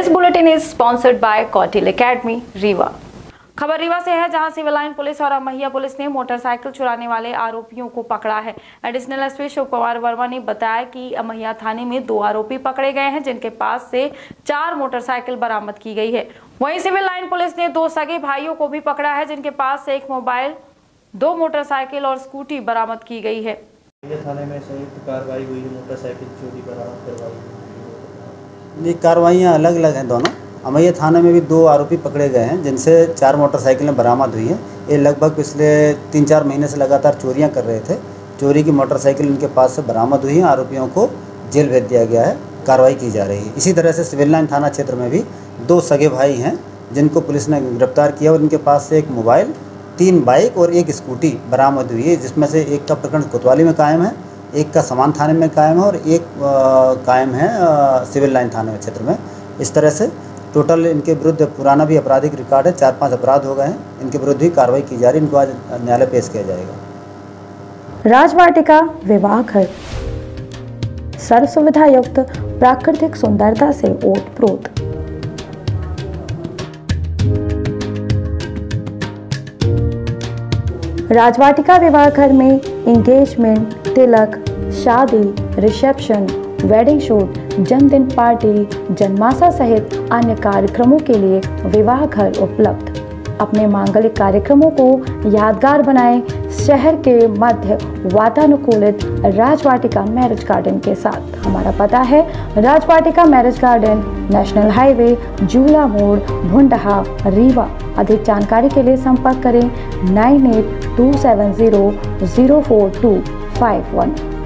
This bulletin is sponsored by Kautil academy Rewa खबर रीवा से है, जहाँ सिविल लाइन पुलिस और अमहिया पुलिस ने मोटरसाइकिल चुराने वाले आरोपियों को पकड़ा है। एडिशनल एसपी शिव कुमार वर्मा ने बताया कि अमहिया थाने में दो आरोपी पकड़े गए हैं, जिनके पास से चार मोटरसाइकिल बरामद की गई है। वहीं सिविल लाइन पुलिस ने दो सगे भाइयों को भी पकड़ा है, जिनके पास से एक मोबाइल, दो मोटरसाइकिल और स्कूटी बरामद की गई है। थाने में संयुक्त कार्रवाई हुई, मोटरसाइकिल चोरी बरामद करवाई। ये कार्रवाइयाँ अलग अलग हैं दोनों। अमैया थाने में भी दो आरोपी पकड़े गए हैं, जिनसे चार मोटरसाइकिलें बरामद हुई हैं। ये लगभग पिछले तीन चार महीने से लगातार चोरियाँ कर रहे थे। चोरी की मोटरसाइकिल इनके पास से बरामद हुई हैं, आरोपियों को जेल भेज दिया गया है, कार्रवाई की जा रही है। इसी तरह से सिविल लाइन थाना क्षेत्र में भी दो सगे भाई हैं, जिनको पुलिस ने गिरफ़्तार किया और इनके पास से एक मोबाइल, तीन बाइक और एक स्कूटी बरामद हुई है, जिसमें से एक का प्रकरण कोतवाली में कायम है। एक का समान थाने में कायम है और एक कायम है सिविल लाइन थाने में क्षेत्र में। इस तरह से टोटल इनके विरुद्ध पुराना भी आपराधिक रिकॉर्ड है, चार पाँच अपराध हो गए हैं। इनके विरुद्ध भी कार्रवाई की जा रही है, इनको आज न्यायालय पेश किया जाएगा। राजवाटिका विवाह घर। सर्व सुविधा युक्त, प्राकृतिक सुंदरता से ओत प्रोत। राजवाटिका विवाह घर में एंगेजमेंट तिलक, शादी, रिसेप्शन वेडिंग शूट जन्मदिन पार्टी जन्माशा सहित अन्य कार्यक्रमों के लिए विवाह घर उपलब्ध। अपने मांगलिक कार्यक्रमों को यादगार बनाएँ शहर के मध्य वातानुकूलित राजवाटिका मैरिज गार्डन के साथ। हमारा पता है, Rajwatika marriage garden, national highway Jula मोड़, भुंडहा, रीवा। अधिक जानकारी के लिए संपर्क करें nine eight two seven zero zero four two. 5 1